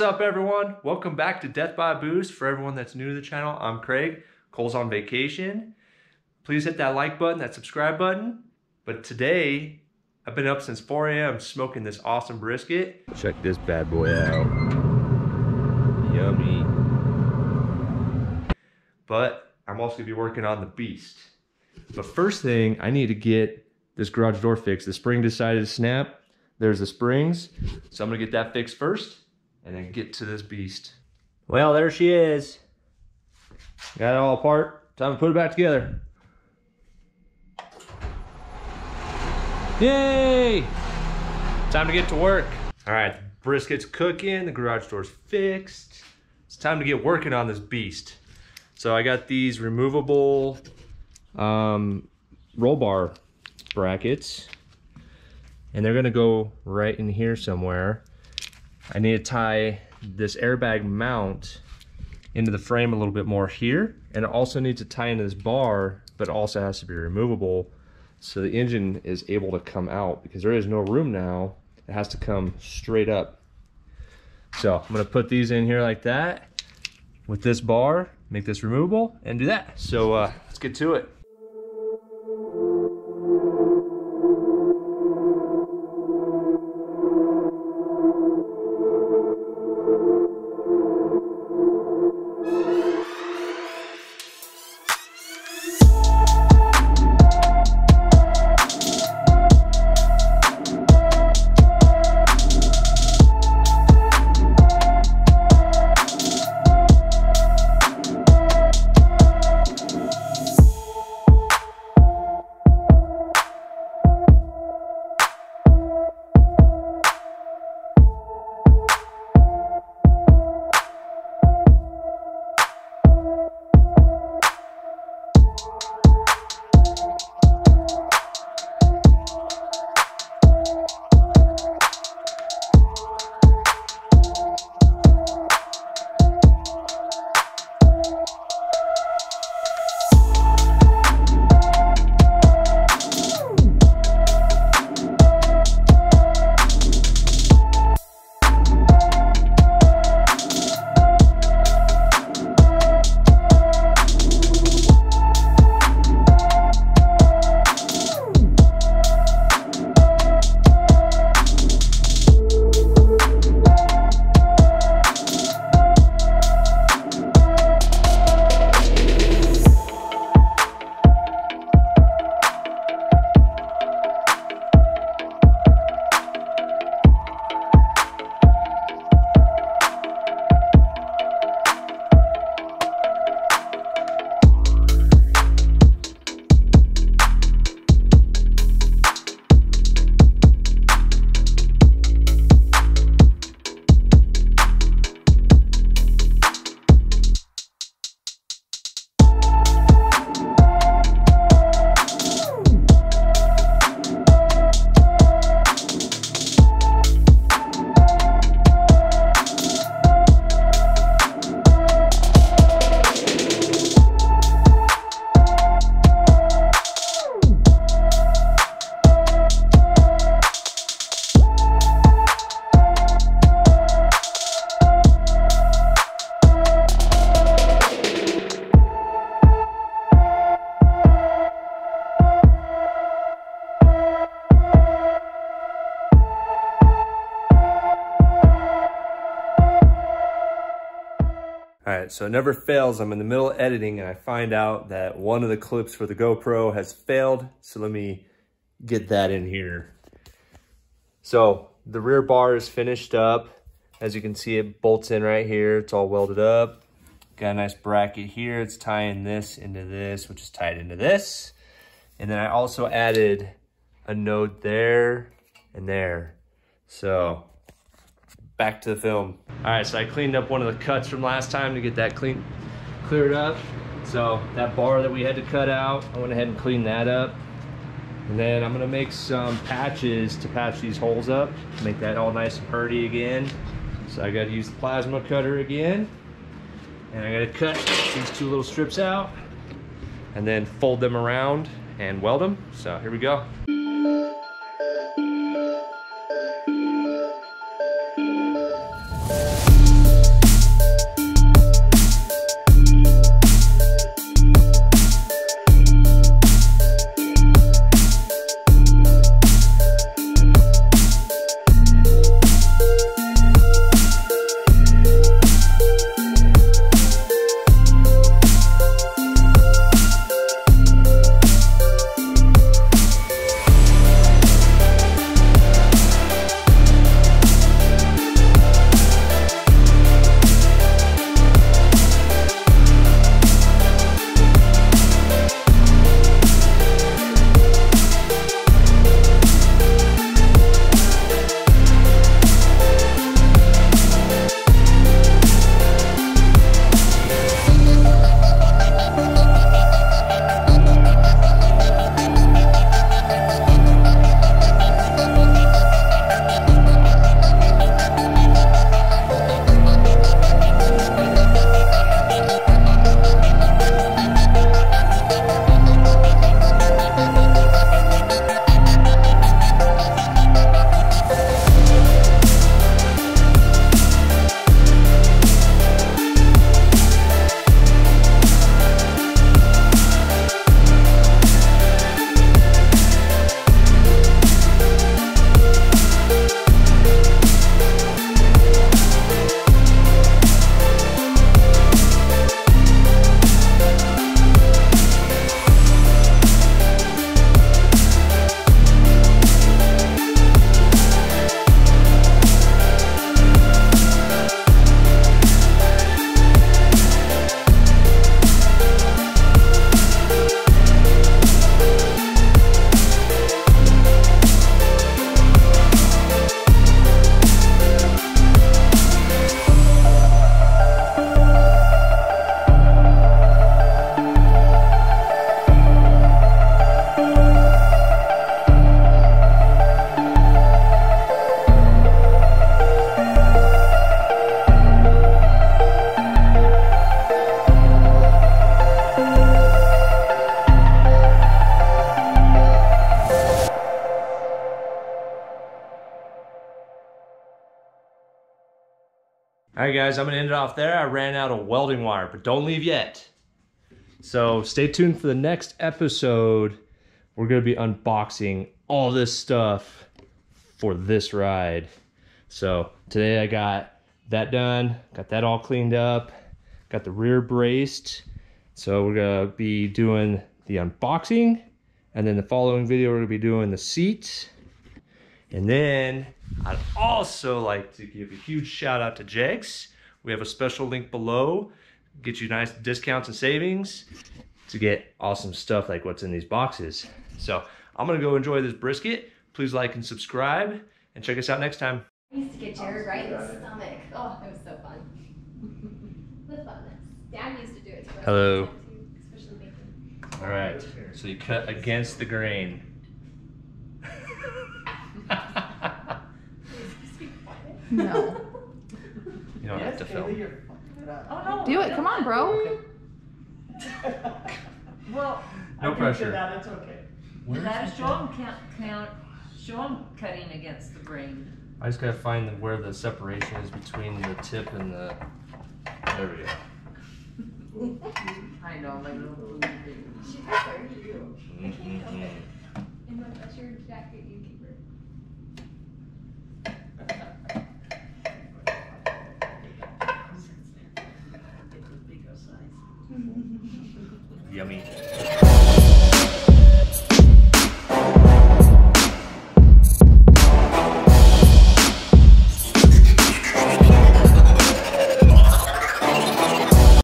What's up everyone? Welcome back to Death by Boost. For everyone that's new to the channel, I'm Craig. Cole's on vacation. Please hit that like button, that subscribe button. But today, I've been up since 4 a.m. smoking this awesome brisket. Check this bad boy out. Yummy. But I'm also gonna be working on the beast. But first thing, I need to get this garage door fixed. The spring decided to snap. There's the springs. So I'm gonna get that fixed first and then get to this beast. Well, there she is. Got it all apart. Time to put it back together. Yay! Time to get to work. All right, the brisket's cooking, the garage door's fixed. It's time to get working on this beast. So I got these removable um, roll bar brackets and they're gonna go right in here somewhere. I need to tie this airbag mount into the frame a little bit more here. And it also needs to tie into this bar but also has to be removable so the engine is able to come out because there is no room now. It has to come straight up. So I'm gonna put these in here like that with this bar make this removable and do that. So uh, let's get to it All right, so it never fails. I'm in the middle of editing and I find out that one of the clips for the GoPro has failed. So let me get that in here. So the rear bar is finished up. As you can see, it bolts in right here. It's all welded up. Got a nice bracket here. It's tying this into this, which is tied into this. And then I also added a node there and there. So back to the film. All right, so I cleaned up one of the cuts from last time to get that clean, cleared up. So that bar that we had to cut out, I went ahead and cleaned that up. And then I'm gonna make some patches to patch these holes up, make that all nice and purdy again. So I gotta use the plasma cutter again. And I gotta cut these two little strips out and then fold them around and weld them. So here we go. Right, guys, I'm gonna end it off there. I ran out of welding wire, but don't leave yet. So stay tuned for the next episode. We're gonna be unboxing all this stuff for this ride. So today I got that done, got that all cleaned up, got the rear braced. So we're gonna be doing the unboxing and then the following video we're gonna be doing the seat. And then I'd also like to give a huge shout out to Jegs. We have a special link below, get you nice discounts and savings to get awesome stuff like what's in these boxes. So I'm gonna go enjoy this brisket. Please like and subscribe and check us out next time. I used to get Jared right in the stomach. Oh, it was so fun. With. Dad used to do it to us. Hello. all the time, too, Especially. All right, so you cut against the grain. No. You don't have to film. Oh, no. Do it. Come on, bro. Well, No I can pressure. that, it's okay. That show him count, count, show cutting against the grain. I just gotta find the, where the separation is between the tip and the. There we go. I know, my little blue thing. She was so cute. Mhm. And like, that's your jacket you keep her. Get the bigger size. Yummy.